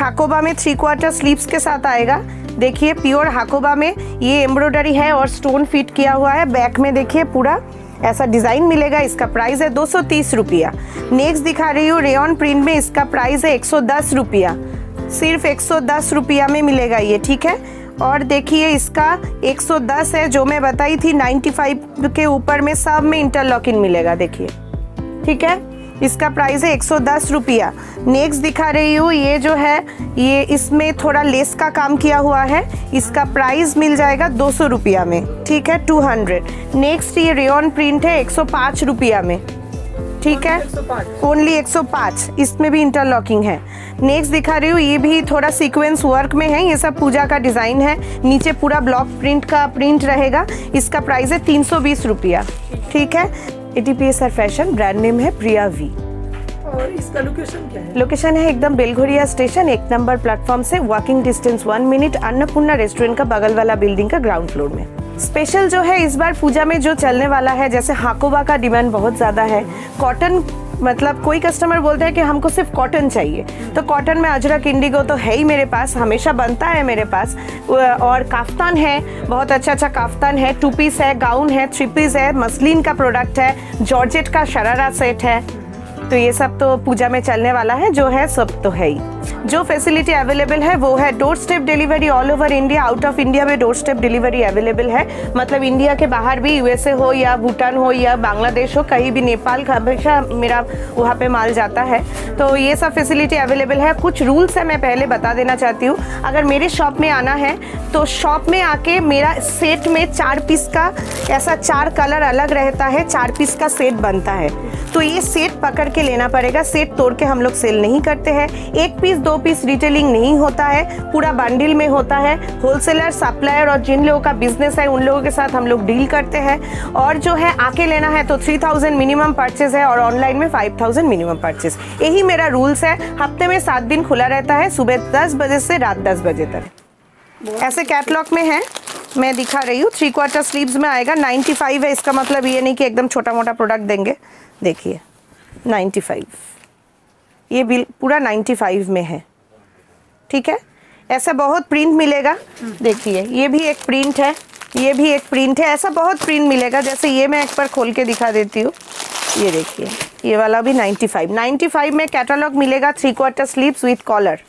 हाकोबा में three quarter sleeves के साथ आएगा। देखिए प्योर हाकोबा में ये एम्ब्रॉयडरी है और स्टोन फिट किया हुआ है। बैक में देखिए पूरा ऐसा डिज़ाइन मिलेगा। इसका प्राइस है दो सौ तीस रुपया। नेक्स्ट दिखा रही हूँ रेयन प्रिंट में इसका प्राइस है एक सौ दस रुपया। सिर्फ़ एक सौ दस रुपया में मिलेगा ये, ठीक है? और देखिए, इसका 110 है, जो मैं बताई थी 95 के ऊपर में सब में इंटरलॉकिंग मिलेगा, देखिए। ठीक है? इसका प्राइस है एक सौ दस रुपया। नेक्स्ट दिखा रही हूँ ये जो है ये इसमें थोड़ा लेस का काम किया हुआ है। इसका प्राइस मिल जाएगा दो सौ रुपया में ठीक है टू हंड्रेड नेक्स्ट ये रेयन प्रिंट है एक सौ पाँच रुपया में ठीक है? ओनली 105 इसमें भी इंटरलॉकिंग है। नेक्स्ट दिखा रही हूँ ये भी थोड़ा सीक्वेंस वर्क में है ये सब पूजा का डिज़ाइन है। नीचे पूरा ब्लॉक प्रिंट का प्रिंट रहेगा। इसका प्राइस है तीन सौ बीस रुपया ठीक है? Eighty P S R fashion brand name है प्रिया वी और इसका लोकेशन क्या है? लोकेशन है एकदम बेलघोरिया स्टेशन एक नंबर प्लेटफॉर्म से walking distance one minute Annapurna restaurant का बगल वाला बिल्डिंग का ग्राउंड फ्लोर में। स्पेशल जो है इस बार पूजा में जो चलने वाला है जैसे हाकोबा का डिमांड बहुत ज़्यादा है कॉटन मतलब कोई कस्टमर बोलता है कि हमको सिर्फ़ कॉटन चाहिए। तो कॉटन में अजरक इंडिगो तो है ही मेरे पास, हमेशा बनता है मेरे पास। और काफ्तान है, बहुत अच्छा अच्छा काफ्तान है टू पीस है गाउन है थ्री पीस है मसलिन का प्रोडक्ट है जॉर्जेट का शरारा सेट है। तो ये सब तो पूजा में चलने वाला है, जो है सब तो है ही। जो फैसिलिटी अवेलेबल है, वो है doorstep delivery all over India out of India में डोर स्टेप डिलीवरी अवेलेबल है। मतलब इंडिया के बाहर भी यूएसए हो या भूटान हो या बांग्लादेश हो, कहीं भी नेपाल का हमेशा मेरा वहाँ पे माल जाता है। तो ये सब फैसिलिटी अवेलेबल है। कुछ रूल्स है, मैं पहले बता देना चाहती हूँ। अगर मेरे शॉप में आना है तो शॉप में आके मेरा सेट में चार पीस का ऐसा चार कलर अलग रहता है, चार पीस का सेट बनता है। तो ये सेट पकड़ के लेना पड़ेगा। सेट तोड़ के हम लोग सेल नहीं करते हैं। एक पीस दो पीस रिटेलिंग नहीं होता है, पूरा बंडल में होता है। होलसेलर सप्लायर और जिन लोगों का बिज़नेस है, उन लोगों के साथ हम लोग डील करते हैं। और जो है आके लेना है तो थ्री थाउज़ेंड मिनिमम परचेज है और ऑनलाइन में फाइव थाउज़ेंड मिनिमम परचेज यही मेरा रूल्स है। हफ़्ते में सात दिन खुला रहता है, सुबह दस बजे से रात दस बजे तक। ऐसे कैटलॉग में है। मैं दिखा रही हूँ थ्री क्वार्टर स्लीव्स में आएगा। 95 है, इसका मतलब ये नहीं कि एकदम छोटा मोटा प्रोडक्ट देंगे। देखिए 95 ये बिल पूरा 95 में है। ठीक है? ऐसा बहुत प्रिंट मिलेगा। देखिए, ये भी एक प्रिंट है, ये भी एक प्रिंट है, ऐसा बहुत प्रिंट मिलेगा, जैसे ये मैं एक बार खोल के दिखा देती हूँ। ये देखिए, ये वाला भी 95 95 में कैटलॉग मिलेगा three quarter sleeves with collar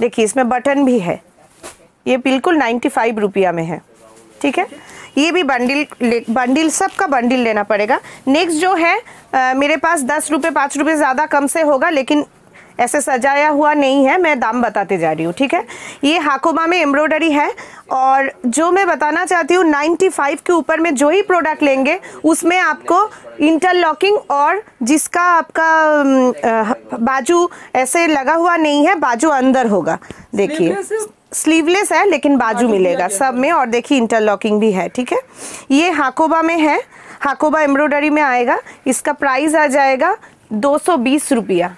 देखिए, इसमें बटन भी है। ये बिल्कुल 95 रुपया में है। ठीक है? ये भी बंडिल बंडल सबका बंडिल लेना पड़ेगा। नेक्स्ट जो है आ, मेरे पास दस रुपये पाँच रुपये ज़्यादा कम से होगा लेकिन ऐसे सजाया हुआ नहीं है मैं दाम बताते जा रही हूँ ठीक है? ये हाकोमा में एम्ब्रॉयडरी है और जो मैं बताना चाहती हूँ 95 के ऊपर में जो ही प्रोडक्ट लेंगे उसमें आपको इंटरलॉकिंग और जिसका आपका बाजू ऐसे लगा हुआ नहीं है बाजू अंदर होगा। देखिए। स्लीवलेस है लेकिन बाजू मिलेगा सब में और देखिए इंटरलॉकिंग भी है ठीक है? ये हाकोबा में है हाकोबा एम्ब्रॉयडरी में आएगा। इसका प्राइस आ जाएगा दो सौ बीस रुपया।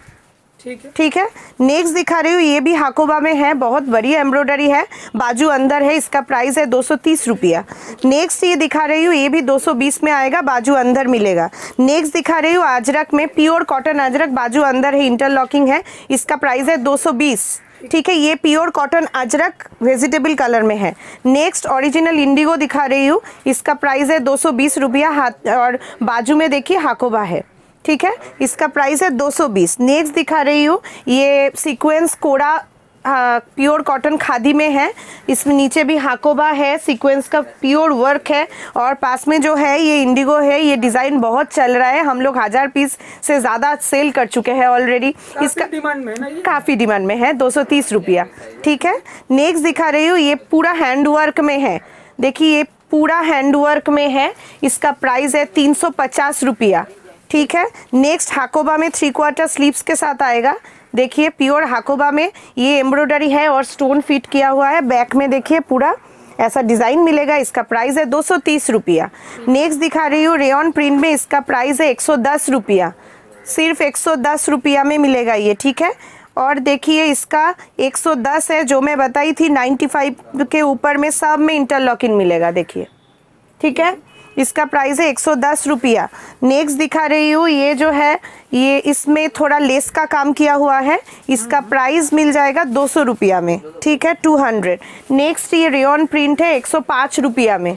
ठीक है। ठीक है? नेक्स्ट दिखा रही हूँ ये भी हाकोबा में है बहुत बड़ी एम्ब्रॉयडरी है बाजू अंदर है इसका प्राइस है दो सौ तीस रुपया। नेक्स्ट ये दिखा रही हूँ ये भी दो सौ बीस में आएगा बाजू अंदर मिलेगा। नेक्स्ट दिखा रही हूँ अजरक में प्योर कॉटन अजरक बाजू अंदर है इंटरलॉकिंग है इसका प्राइस है दो सौ बीस। ठीक है, ये pure cotton ajrak vegetable colour में है। नेक्स्ट ओरिजिनल इंडिगो दिखा रही हूँ। इसका प्राइस है दो सौ बीस रुपया। हाथ, और बाजू में देखिए, हाकोबा है। ठीक है, इसका प्राइस है 220 नेक्स्ट दिखा रही हूँ, ये सीक्वेंस कोड़ा प्योर कॉटन खादी में है। इसमें नीचे भी हाकोबा है सीक्वेंस का प्योर वर्क है और पास में जो है ये इंडिगो है ये डिज़ाइन बहुत चल रहा है। हम लोग हज़ार पीस से ज़्यादा सेल कर चुके हैं ऑलरेडी इसका डिमांड में ना काफ़ी डिमांड में है दो सौ तीस रुपया। ठीक है? नेक्स्ट दिखा रही हूँ ये पूरा हैंड वर्क में है। देखिए ये पूरा हैंड वर्क में है। इसका प्राइस है तीन सौ पचास रुपया। ठीक है? नेक्स्ट हाकोबा में थ्री क्वार्टर स्लीव्स के साथ आएगा। देखिए प्योर हाकोबा में ये एम्ब्रॉयडरी है और स्टोन फिट किया हुआ है। बैक में देखिए, पूरा ऐसा डिज़ाइन मिलेगा, इसका प्राइस है दो सौ तीस रुपया। नेक्स्ट दिखा रही हूँ रेयन प्रिंट में इसका प्राइस है एक सौ दस रुपया। सिर्फ़ एक सौ दस रुपया में मिलेगा ये, ठीक है? और देखिए, इसका 110 है, जो मैं बताई थी 95 के ऊपर में सब में इंटरलॉकिंग मिलेगा, देखिए। ठीक है? इसका प्राइस है एक सौ दस रुपया। नेक्स्ट दिखा रही हूँ ये जो है ये इसमें थोड़ा लेस का काम किया हुआ है। इसका प्राइस मिल जाएगा दो सौ रुपया में ठीक है टू हंड्रेड नेक्स्ट ये रेयन प्रिंट है एक सौ पाँच रुपया में।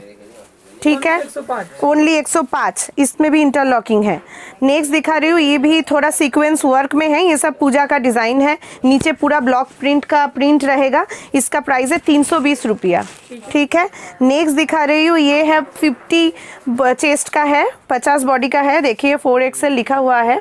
ठीक है? 105 ओनली 105 इसमें भी इंटरलॉकिंग है। नेक्स्ट दिखा रही हूँ ये भी थोड़ा सीक्वेंस वर्क में है। ये सब पूजा का डिज़ाइन है। नीचे पूरा ब्लॉक प्रिंट का प्रिंट रहेगा। इसका प्राइस है तीन सौ बीस रुपया। ठीक है? नेक्स्ट दिखा रही हूँ ये है फिफ्टी चेस्ट का है पचास बॉडी का है। देखिए फोर एक्सएल लिखा हुआ है।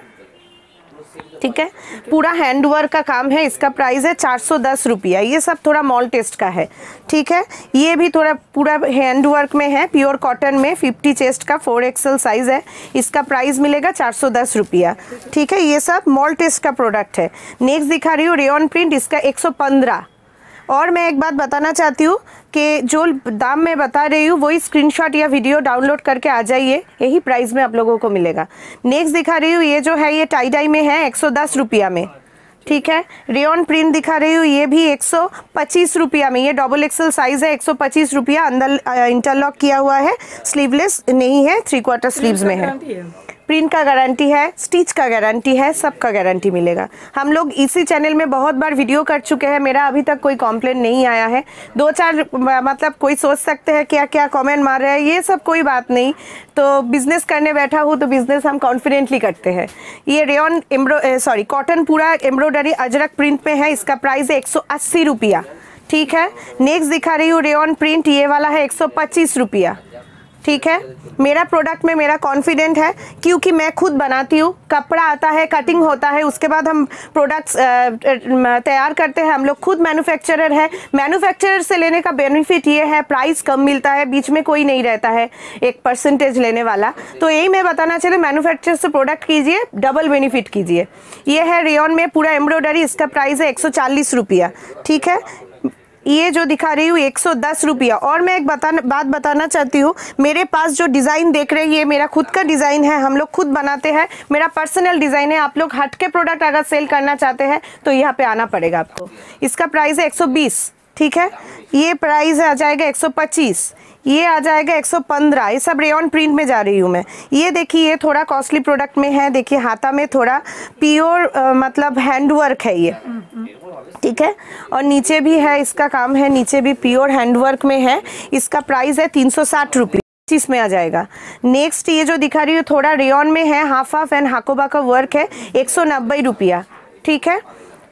ठीक है? पूरा हैंड वर्क का काम है, इसका प्राइस है चार सौ दस रुपया। ये सब थोड़ा मॉल टेस्ट का है, ठीक है? ये भी थोड़ा पूरा हैंड वर्क में है प्योर कॉटन में फिफ्टी चेस्ट का फोर एक्सल साइज़ है। इसका प्राइस मिलेगा चार सौ दस रुपया, ठीक है? ये सब मॉल टेस्ट का प्रोडक्ट है। नेक्स्ट दिखा रही हूँ रेन प्रिंट इसका एक सौ पंद्रह। और मैं एक बात बताना चाहती हूँ कि जो दाम मैं बता रही हूँ, वही स्क्रीनशॉट या वीडियो डाउनलोड करके आ जाइए। यही प्राइस में आप लोगों को मिलेगा। नेक्स्ट दिखा रही हूँ, ये जो है, ये टाई डाई में है, एक सौ में। ठीक है? रेयन प्रिंट दिखा रही हूँ, ये भी एक सौ पच्चीस रुपया में। ये डबल एक्सल साइज़ है, एक सौ पच्चीस रुपया अंदर इंटरलॉक किया हुआ है। स्लीवलेस नहीं है थ्री क्वार्टर स्लीव्स में है। प्रिंट का गारंटी है, स्टिच का गारंटी है, सब का गारंटी मिलेगा। हम लोग इसी चैनल में बहुत बार वीडियो कर चुके हैं, मेरा अभी तक कोई कॉम्प्लेन नहीं आया है। दो चार मतलब कोई सोच सकते हैं क्या क्या कमेंट मार रहे हैं, ये सब कोई बात नहीं। तो बिज़नेस करने बैठा हूँ तो बिज़नेस हम कॉन्फिडेंटली करते हैं। ये रेन एम्ब्रो सॉरी कॉटन पूरा एम्ब्रॉयडरी अजरक प्रिंट में है, इसका प्राइस है एक सौ अस्सी रुपया। ठीक है? नेक्स्ट दिखा रही हूँ रेयन प्रिंट ये वाला है एक सौ पच्चीस रुपया। ठीक है? मेरा प्रोडक्ट में मेरा कॉन्फिडेंट है, क्योंकि मैं खुद बनाती हूँ। कपड़ा आता है कटिंग होता है, उसके बाद हम प्रोडक्ट्स तैयार करते हैं। हम लोग खुद मैन्युफैक्चरर है। मैन्युफैक्चरर से लेने का बेनिफिट ये है प्राइस कम मिलता है, बीच में कोई नहीं रहता है, एक परसेंटेज लेने वाला। तो यही मैं बताना चाह रही मैन्युफैक्चर से प्रोडक्ट कीजिए डबल बेनिफिट कीजिए। ये है रेयन में पूरा एम्ब्रॉयडरी इसका प्राइस है एक ठीक है? ये जो दिखा रही हूँ, एक सौ दस रुपया। और मैं एक बताना, बात बताना चाहती हूँ, मेरे पास जो डिज़ाइन देख रहे हैं, ये मेरा खुद का डिज़ाइन है, हम लोग खुद बनाते हैं। मेरा पर्सनल डिज़ाइन है, आप लोग हट के प्रोडक्ट अगर सेल करना चाहते हैं तो यहाँ पे आना पड़ेगा आपको। इसका प्राइस है एक सौ बीस। ठीक है? ये प्राइस आ जाएगा एक सौ पच्चीस, ये आ जाएगा 115 ये सब रेयन प्रिंट में जा रही हूँ मैं। ये देखिए, ये थोड़ा कॉस्टली प्रोडक्ट में है। देखिए, हाथा में थोड़ा प्योर मतलब हैंड वर्क है ये। ठीक है? और नीचे भी है, इसका काम है, नीचे भी प्योर हैंडवर्क में है। इसका प्राइस है तीन सौ पच्चीस में आ जाएगा। नेक्स्ट ये जो दिखा रही हूँ, थोड़ा रेयन में है हाफ़ हाफ़ एंड हाकोबा का वर्क है एक सौ नब्बे रुपया। ठीक है?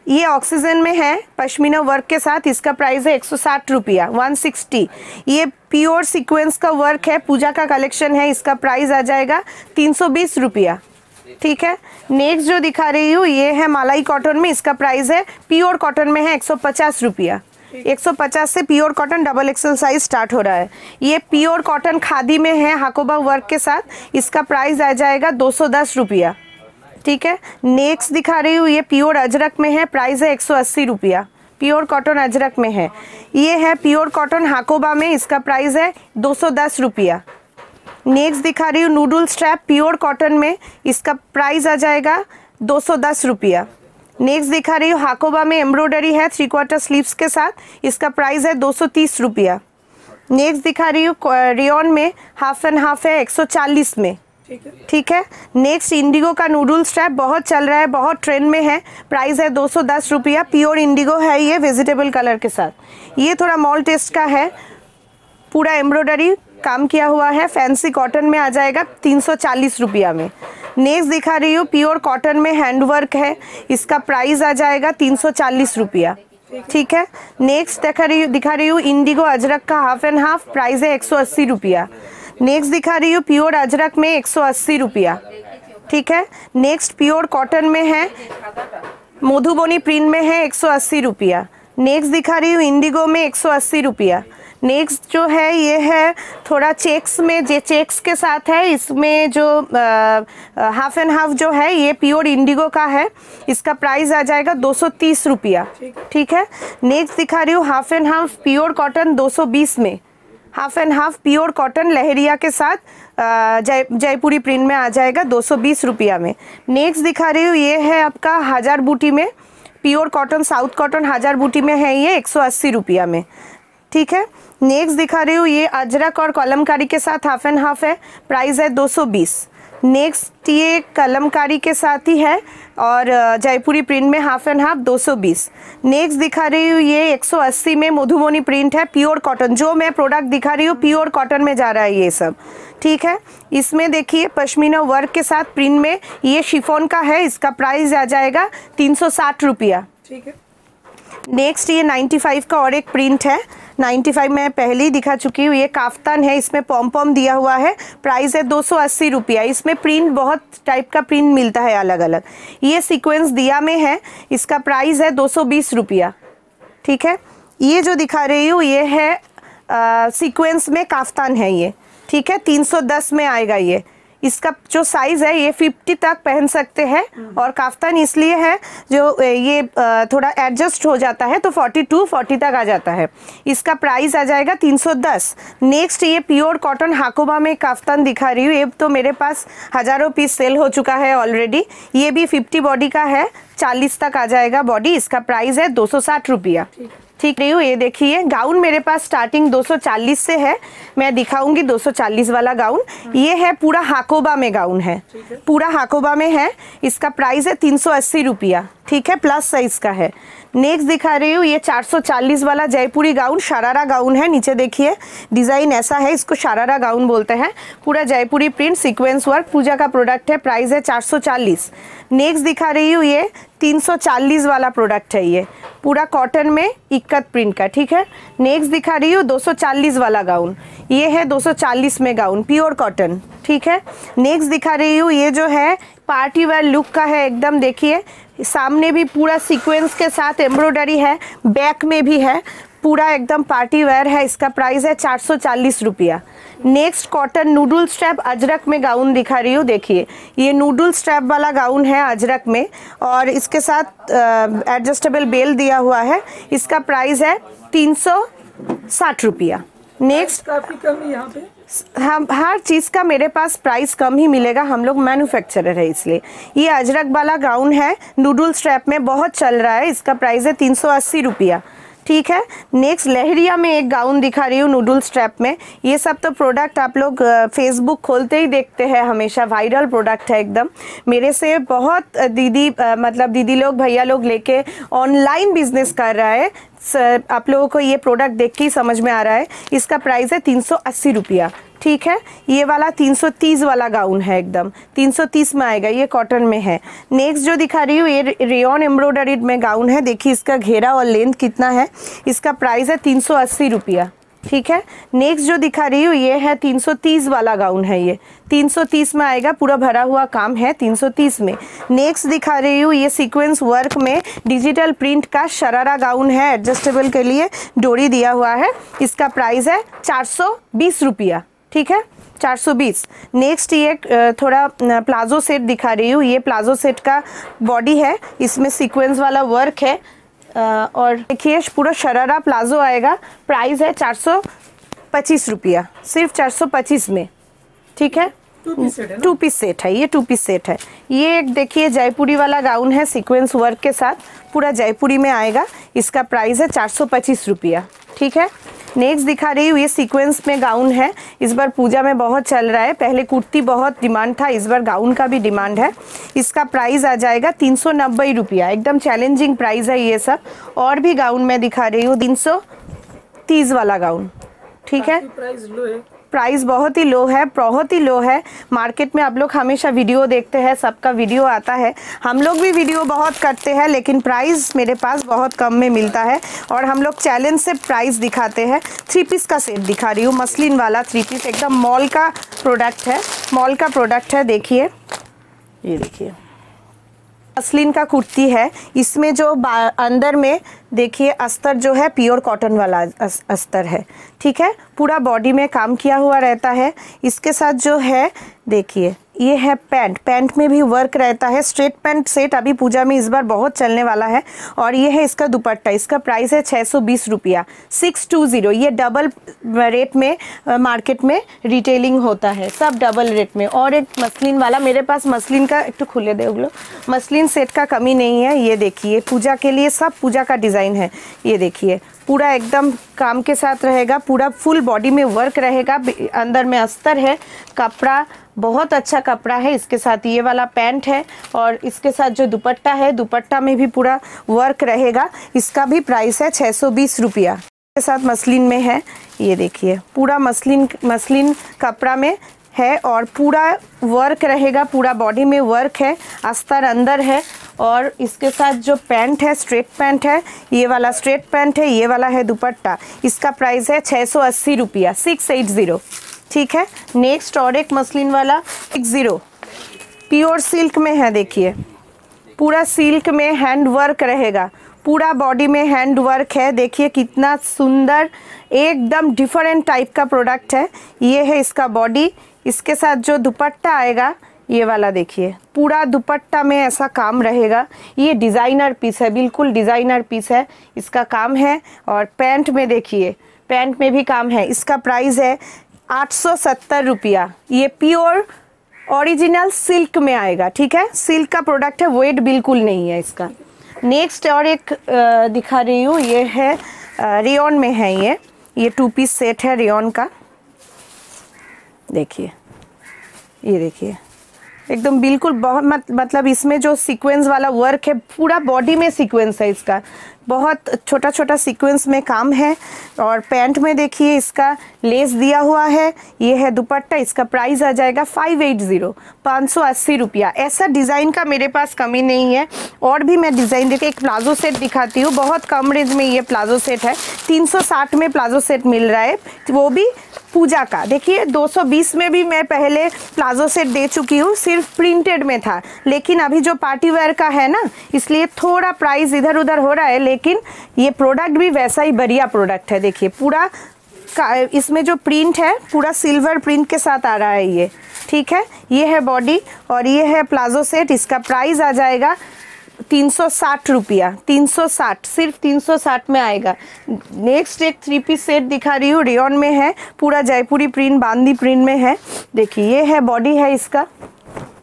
ये ऑक्सीजन में है, पश्मीना वर्क के साथ इसका प्राइस है एक सौ साठ रुपया वन सिक्सटी ये प्योर सीक्वेंस का वर्क है, पूजा का कलेक्शन है, इसका प्राइस आ जाएगा तीन सौ बीस रुपया। ठीक है? नेक्स्ट जो दिखा रही हूँ, ये है मालाई कॉटन में, इसका प्राइस है प्योर कॉटन में है एक सौ पचास रुपया। 150 से pure cotton double XL size start हो रहा है। ये प्योर कॉटन खादी में है, हाकोबा वर्क के साथ, इसका प्राइस आ जाएगा दो सौ दस रुपया। ठीक है? नेक्स्ट दिखा रही हूँ, ये प्योर अजरक में है प्राइस है एक सौ अस्सी रुपया। प्योर कॉटन अजरक में है। ये है प्योर कॉटन हाकोबा में, इसका प्राइस है दो सौ दस रुपया। नेक्स्ट दिखा रही हूँ नूडल स्ट्रैप प्योर कॉटन में, इसका प्राइस आ जाएगा दो सौ दस रुपया। नेक्स्ट दिखा रही हूँ, हाकोबा में एम्ब्रॉयडरी है थ्री क्वार्टर स्लीव्स के साथ, इसका प्राइस है दो सौ तीस रुपया। नेक्स्ट दिखा रही हूँ रेयन में हाफ़ एंड हाफ़ है, एक सौ चालीस में। ठीक है। नेक्स्ट इंडिगो का नूडल स्ट्रैप बहुत चल रहा है, बहुत ट्रेंड में है। प्राइस है दो सौ दस रुपया। प्योर इंडिगो है ये वेजिटेबल कलर के साथ। ये थोड़ा मॉल टेस्ट का है। पूरा एम्ब्रॉयडरी काम किया हुआ है। फैंसी कॉटन में आ जाएगा तीन सौ चालीस रुपया में। नेक्स्ट दिखा रही हूँ प्योर कॉटन में हैंडवर्क है। इसका प्राइस आ जाएगा तीन सौ चालीस रुपया। ठीक है? नेक्स्ट दिखा रही दिखा रही हूँ इंडिगो अजरक का हाफ़ एंड हाफ़ प्राइस है एक सौ अस्सी रुपया। नेक्स्ट दिखा रही हूँ प्योर अजरक में एक सौ अस्सी रुपया। ठीक है? नेक्स्ट प्योर कॉटन में है मधुबनी प्रिंट में है एक सौ अस्सी रुपया। नेक्स्ट दिखा रही हूँ इंडिगो में एक सौ अस्सी रुपया। नेक्स्ट जो है ये है थोड़ा चेक्स में जे चेक्स के साथ है इसमें जो हाफ़ एंड हाफ़ जो है ये प्योर इंडिगो का है। इसका प्राइस आ जाएगा दो सौ तीस रुपया। ठीक है। नेक्स्ट दिखा रही हूँ half and half pure cotton दो सौ बीस में। Half and half pure cotton leheriya के साथ जय, जयपुरी प्रिंट में आ जाएगा दो सौ बीस रुपया में। नेक्स्ट दिखा रही हूँ, ये है आपका हज़ार बूटी में। प्योर कॉटन, साउथ कॉटन हज़ार बूटी में है ये एक सौ अस्सी रुपया में। ठीक है? नेक्स्ट दिखा रही हूँ, ये अजरक और कलमकारी के साथ हाफ़ एंड हाफ़ है। प्राइस है 220 नेक्स्ट ये कलमकारी के साथ ही है और जयपुरी प्रिंट में हाफ़ एंड हाफ़ 220 नेक्स्ट दिखा रही हूँ ये 180 में मधुबनी प्रिंट है प्योर कॉटन जो मैं प्रोडक्ट दिखा रही हूँ प्योर कॉटन में जा रहा है ये सब। ठीक है? इसमें देखिए पश्मीना वर्क के साथ प्रिंट में ये शिफोन का है इसका प्राइस आ जाएगा तीन सौ ठीक है। नेक्स्ट ये 95 का और एक प्रिंट है। 95 मैं पहले ही दिखा चुकी हूँ। ये काफ्तान है, इसमें पॉम पॉम दिया हुआ है। प्राइस है दो सौ अस्सी रुपया। इसमें प्रिंट बहुत टाइप का प्रिंट मिलता है अलग अलग ये सीक्वेंस दिया में है। इसका प्राइस है दो सौ बीस रुपया। ठीक है? ये जो दिखा रही हूँ, ये है सीक्वेंस में काफ्तान है ये। ठीक है? 310 में आएगा ये। इसका जो साइज़ है ये 50 तक पहन सकते हैं और काफ्तान इसलिए है जो ये थोड़ा एडजस्ट हो जाता है तो 42 40 तक आ जाता है। इसका प्राइस आ जाएगा 310 नेक्स्ट ये प्योर कॉटन हाकोबा में काफ्तान दिखा रही हूँ। ये तो मेरे पास हज़ारों पीस सेल हो चुका है ऑलरेडी ये भी 50 बॉडी का है। 40 तक आ जाएगा बॉडी इसका प्राइस है दो सौ साठ रुपया। ठीक। रही हूँ ये देखिए गाउन मेरे पास स्टार्टिंग 240 से है। मैं दिखाऊँगी 240 वाला गाउन ये है पूरा हाकोबा में गाउन है। पूरा हाकोबा में है। इसका प्राइस है तीन सौ अस्सी रुपया। ठीक है प्लस साइज़ का है। नेक्स्ट दिखा रही हूँ, ये 440 वाला जयपुरी गाउन, शरारा गाउन है, नीचे देखिए। डिज़ाइन ऐसा है, इसको शरारा गाउन बोलते हैं। पूरा Jaipuri print sequence work Puja का प्रोडक्ट है प्राइस है 440 नेक्स्ट दिखा रही हूँ, ये 340 वाला प्रोडक्ट है ये। पूरा कॉटन में इक्कत प्रिंट का, ठीक है? नेक्स्ट दिखा रही हूँ 240 वाला गाउन। ये है 240 में गाउन प्योर कॉटन ठीक है? नेक्स्ट दिखा रही हूँ, ये जो है पार्टी वेयर लुक का है, एकदम देखिए। सामने भी पूरा सीक्वेंस के साथ एम्ब्रॉयडरी है बैक में भी है, पूरा एकदम पार्टी वेयर है, इसका प्राइस है चार सौ चालीस रुपया। Next cotton noodle strap ajrak में गाउन दिखा रही हूँ, देखिए। ये नूडल स्ट्रैप वाला गाउन है अजरक में और इसके साथ एडजस्टेबल बेल दिया हुआ है। इसका प्राइस है तीन सौ साठ रुपया। नेक्स्ट काफ़ी कम यहाँ पे। हम, हर चीज़ का मेरे पास प्राइस कम ही मिलेगा, हम लोग मैन्युफैक्चरर है इसलिए। ये अजरक वाला गाउन है नूडल स्ट्रैप में बहुत चल रहा है, इसका प्राइस है तीन सौ अस्सी रुपया। ठीक है? नेक्स्ट लहरिया में एक गाउन दिखा रही हूँ नूडल स्ट्रैप में। ये सब तो प्रोडक्ट आप लोग फेसबुक खोलते ही देखते हैं हमेशा। वायरल प्रोडक्ट है एकदम। मेरे से बहुत दीदी मतलब दीदी लोग, भैया लोग लेके ऑनलाइन बिज़नेस कर रहा है। आप लोगों को ये प्रोडक्ट देख के ही समझ में आ रहा है। इसका प्राइस है तीन सौ अस्सी रुपया। ठीक है? ये वाला 330 वाला गाउन है एकदम। 330 में आएगा, ये कॉटन में है। नेक्स्ट जो दिखा रही हूँ, ये रेयन एम्ब्रॉयडरी में गाउन है। देखिए, इसका घेरा और लेंथ कितना है। इसका प्राइस है तीन सौ अस्सी रुपया। ठीक है? नेक्स्ट जो दिखा रही हूँ, ये है 330 वाला गाउन है ये। 330 में आएगा, पूरा भरा हुआ काम है 330 में। नेक्स्ट दिखा रही हूँ, ये सीक्वेंस वर्क में डिजिटल प्रिंट का शरारा गाउन है। एडजस्टेबल के लिए डोरी दिया हुआ है। इसका प्राइस है चार सौ बीस रुपया। ठीक है? 420 नेक्स्ट ये थोड़ा प्लाजो सेट दिखा रही हूँ। ये प्लाजो सेट का बॉडी है। इसमें सीक्वेंस वाला वर्क है। और देखिए, पूरा शरारा प्लाजो आएगा। प्राइस है चार सौ पच्चीस रुपया। सिर्फ़ चार सौ पच्चीस में। ठीक है? टू पीस सेट है ये टू पीस सेट है। ये एक देखिए जयपुरी वाला गाउन है सीक्वेंस वर्क के साथ। पूरा जयपुरी में आएगा। इसका प्राइस है चार सौ पच्चीस रुपया। ठीक है? नेक्स्ट दिखा रही हूँ ये सीक्वेंस में गाउन है। इस बार पूजा में बहुत चल रहा है। पहले कुर्ती बहुत डिमांड था इस बार गाउन का भी डिमांड है। इसका प्राइस आ जाएगा तीन सौ नब्बे रुपया। एकदम चैलेंजिंग प्राइस है ये सब। और भी गाउन मैं दिखा रही हूँ तीन सौ तीस वाला गाउन ठीक है? प्राइस लो है। प्राइस बहुत ही लो है, बहुत ही लो है। मार्केट में आप लोग हमेशा वीडियो देखते हैं, सबका वीडियो आता है। हम लोग भी वीडियो बहुत करते हैं, लेकिन प्राइस मेरे पास बहुत कम में मिलता है। और हम लोग चैलेंज से प्राइस दिखाते हैं। थ्री पीस का सेट दिखा रही हूँ, मसलिन वाला थ्री पीस एकदम मॉल का प्रोडक्ट है मॉल का प्रोडक्ट है, देखिए। ये देखिए। मसलिन का कुर्ती है। इसमें जो अंदर में देखिए, अस्तर जो है प्योर कॉटन वाला अस- अस्तर है। ठीक है? पूरा बॉडी में काम किया हुआ रहता है। इसके साथ जो है, देखिए ये है पैंट। पैंट में भी वर्क रहता है। स्ट्रेट पैंट सेट अभी पूजा में इस बार बहुत चलने वाला है। और ये है इसका दुपट्टा। इसका प्राइस है छः सौ बीस रुपया। सिक्स टू ज़ीरो ये डबल रेट में मार्केट में रिटेलिंग होता है। सब डबल रेट में। और एक मसलिन वाला, मेरे पास मसलिन का एक तो खुले दे लो मसलिन सेट का कमी नहीं है। ये देखिए, पूजा के लिए सब पूजा का डिज़ाइन है। ये देखिए। पूरा एकदम काम के साथ रहेगा, पूरा फुल बॉडी में वर्क रहेगा अंदर में अस्तर है, कपड़ा बहुत अच्छा कपड़ा है, इसके साथ ये वाला पैंट है और इसके साथ जो दुपट्टा है, दुपट्टा में भी पूरा वर्क रहेगा, इसका भी प्राइस है छः सौ बीस रुपया। के साथ मसलिन में है, ये देखिए, पूरा मसलिन मसलिन कपड़ा में है और पूरा वर्क रहेगा, पूरा बॉडी में वर्क है, अस्तर अंदर है और इसके साथ जो पैंट है स्ट्रेट पैंट है, ये वाला स्ट्रेट पैंट है, ये वाला है दुपट्टा। इसका प्राइस है छः सौ अस्सी रुपया सिक्स एट ज़ीरो ठीक है? नेक्स्ट और एक मसलिन वाला सिक्स ज़ीरो प्योर सिल्क में है, देखिए। पूरा सिल्क में हैंड वर्क रहेगा। पूरा बॉडी में हैंड वर्क है, देखिए कितना सुंदर, एकदम डिफरेंट टाइप का प्रोडक्ट है। ये है इसका बॉडी इसके साथ जो दुपट्टा आएगा, ये वाला देखिए। पूरा दुपट्टा में ऐसा काम रहेगा। ये डिज़ाइनर पीस है, बिल्कुल डिज़ाइनर पीस है। इसका काम है और पैंट में देखिए, पैंट में भी काम है। इसका प्राइस है आठ सौ सत्तर रुपया। ये प्योर ओरिजिनल सिल्क में आएगा, ठीक है? सिल्क का प्रोडक्ट है, वेट बिल्कुल नहीं है इसका। नेक्स्ट और एक दिखा रही हूँ, ये है रियोन में है ये। ये टू पीस सेट है रियोन का। देखिए। ये देखिए। एकदम बिल्कुल बहुत मत, मतलब इसमें जो सीक्वेंस वाला वर्क है पूरा बॉडी में सीक्वेंस है इसका। बहुत छोटा छोटा सीक्वेंस में काम है और पैंट में देखिए इसका लेस दिया हुआ है ये है दुपट्टा इसका प्राइस आ जाएगा फाइव एट ज़ीरो पाँच सौ अस्सी रुपया। ऐसा डिज़ाइन का मेरे पास कमी नहीं है। और भी मैं डिज़ाइन देखिए एक प्लाजो सेट दिखाती हूँ। बहुत कम रेंज में ये प्लाजो सेट है। 360 में प्लाजो सेट मिल रहा है। वो भी पूजा का। देखिए 220 में भी मैं पहले प्लाजो सेट दे चुकी हूँ, सिर्फ़ प्रिंटेड में था। लेकिन अभी जो पार्टी वेयर का है ना, इसलिए थोड़ा प्राइस इधर उधर हो रहा है, लेकिन ये प्रोडक्ट भी वैसा ही बढ़िया प्रोडक्ट है। देखिए, पूरा का, इसमें जो प्रिंट है, पूरा सिल्वर प्रिंट के साथ आ रहा है ये। ठीक है, ये है बॉडी और ये है प्लाजो सेट, इसका प्राइस आ जाएगा तीन सौ साठ रुपया, तीन सौ साठ, सिर्फ़ तीन सौ साठ में आएगा। नेक्स्ट एक थ्री पीस सेट दिखा रही हूँ रियोन में है, पूरा जयपुरी प्रिंट बांदी प्रिंट में है। देखिए, ये है बॉडी है इसका।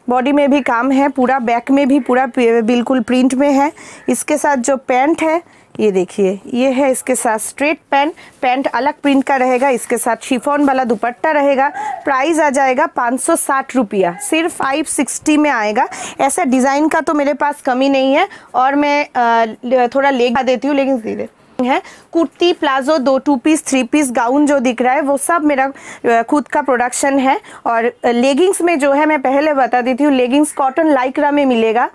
बॉडी में भी काम है, पूरा बैक में भी पूरा, बिल्कुल प्रिंट में है। इसके साथ जो पैंट है ये देखिए, ये है इसके साथ स्ट्रेट पैंट पैंट अलग प्रिंट का रहेगा, इसके साथ शिफॉन वाला दुपट्टा रहेगा प्राइस आ जाएगा पाँच सौ साठ रुपया, सिर्फ़ फाइव सिक्सटी में आएगा। ऐसा डिज़ाइन का तो मेरे पास कमी नहीं है और मैं थोड़ा ले देती हूँ, लेकिन सीधे है, कुर्ती, प्लाजो, दो two piece three piece gown जो दिख रहा है, वो सब मेरा खुद का प्रोडक्शन है। और लेगिंग्स में जो है, मैं पहले बता देती हूँ लेगिंग्स कॉटन लाइक्रा में मिलेगा।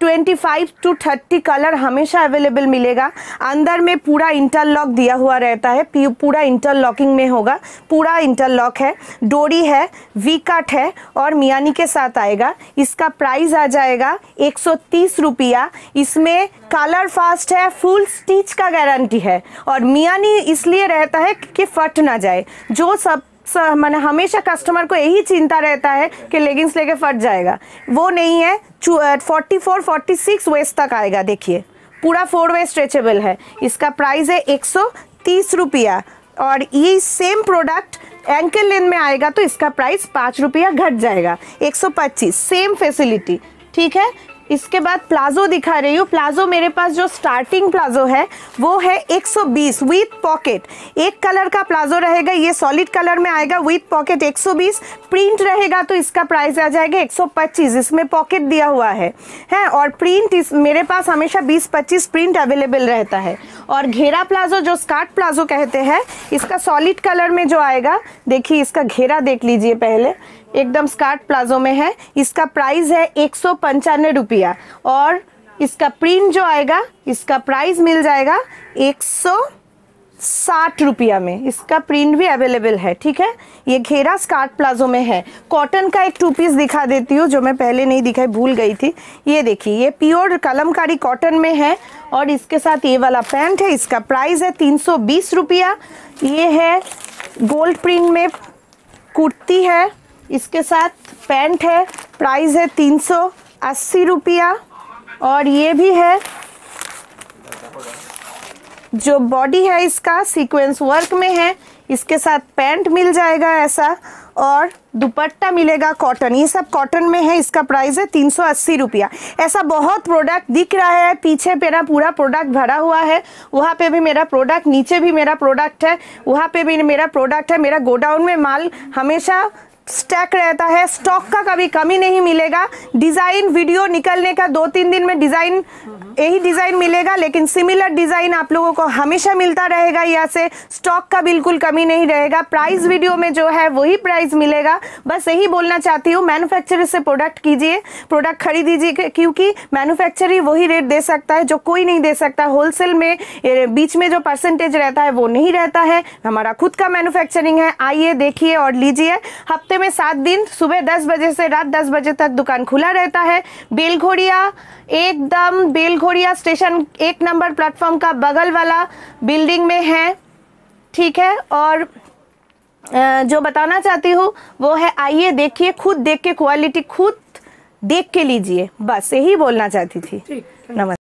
25 टू 30 कलर हमेशा अवेलेबल मिलेगा। अंदर में पूरा इंटरलॉक दिया हुआ रहता है। पूरा इंटरलॉकिंग में होगा। पूरा इंटरलॉक है। डोरी है वी कट है और मियानी के साथ आएगा। इसका प्राइस आ जाएगा एक सौ रुपया। इसमें कलर फास्ट है फुल स्टिच का गारंटी है। और मियानी इसलिए रहता है कि फट ना जाए। जो सब मैंने हमेशा कस्टमर को यही चिंता रहता है कि लेगिंग्स लेके फट जाएगा। वो नहीं है forty four forty six waist तक आएगा, देखिए। पूरा फोर वे स्ट्रेचेबल है। इसका प्राइस है एक सौ तीस रुपया। और ये सेम प्रोडक्ट एंकल लेन में आएगा तो इसका प्राइस पाँच रुपया घट जाएगा। एक सौ पच्चीस सेम फैसिलिटी ठीक है? इसके बाद प्लाजो दिखा रही हूँ। प्लाजो मेरे पास जो स्टार्टिंग प्लाजो है, वो है 120 विथ पॉकेट एक कलर का प्लाजो रहेगा, ये सॉलिड कलर में आएगा विथ पॉकेट 120 प्रिंट रहेगा तो इसका प्राइस आ जाएगा 125 इसमें पॉकेट दिया हुआ है। है, और प्रिंट इस, मेरे पास हमेशा 20-25 प्रिंट अवेलेबल रहता है। और घेरा प्लाजो, जो स्कार्ट प्लाजो कहते हैं, इसका सॉलिड कलर में जो आएगा, देखिए इसका घेरा देख लीजिए पहले। एकदम स्कार्ट प्लाजो में है। इसका प्राइस है एक सौ पंचानवे रुपया। और इसका प्रिंट जो आएगा, इसका प्राइस मिल जाएगा एक सौ साठ रुपया में। इसका प्रिंट भी अवेलेबल है, ठीक है? ये घेरा स्कार्ट प्लाजो में है। कॉटन का एक टू पीस दिखा देती हूँ, जो मैं पहले नहीं दिखाई, भूल गई थी। ये देखिए, ये प्योर कलमकारी कॉटन में है और इसके साथ ये वाला पैंट है। इसका प्राइस है तीन सौ बीस रुपया। ये है गोल्ड प्रिंट में कुर्ती है। इसके साथ पैंट है, प्राइस है तीन सौ अस्सी रुपया और ये भी है। जो बॉडी है इसका सीक्वेंस वर्क में है, इसके साथ पैंट मिल जाएगा ऐसा और दुपट्टा मिलेगा कॉटन। ये सब कॉटन में है, इसका प्राइस है तीन सौ अस्सी रुपया। ऐसा बहुत प्रोडक्ट दिख रहा है, पीछे मेरा पूरा प्रोडक्ट भरा हुआ है, वहाँ पे भी मेरा प्रोडक्ट, नीचे भी मेरा प्रोडक्ट है, वहाँ पे भी मेरा प्रोडक्ट है, मेरा गोडाउन में माल हमेशा स्टैक रहता है। स्टॉक का कभी कमी नहीं मिलेगा। डिज़ाइन वीडियो निकलने का दो तीन दिन में डिज़ाइन यही डिज़ाइन मिलेगा, लेकिन सिमिलर डिज़ाइन आप लोगों को हमेशा मिलता रहेगा यहाँ से। स्टॉक का बिल्कुल कमी नहीं रहेगा। प्राइस वीडियो में जो है, वही प्राइस मिलेगा। बस यही बोलना चाहती हूँ मैन्युफैक्चरर से प्रोडक्ट कीजिए प्रोडक्ट खरीदीजिए क्योंकि मैन्युफैक्चर ही वही रेट दे सकता है जो कोई नहीं दे सकता। होलसेल में बीच में जो परसेंटेज रहता है, वो नहीं रहता है। हमारा खुद का मैन्युफैक्चरिंग है। आइए, देखिए और लीजिए। हफ़्ते में सात दिन, सुबह दस बजे से रात दस बजे तक दुकान खुला रहता है। बेलघोड़िया एकदम बेलघोरिया स्टेशन एक नंबर प्लेटफॉर्म का बगल वाला बिल्डिंग में है ठीक है? और जो बताना चाहती हूँ वो है आइए देखिए खुद देख के क्वालिटी खुद देख के लीजिए। बस यही बोलना चाहती थी। नमस्ते।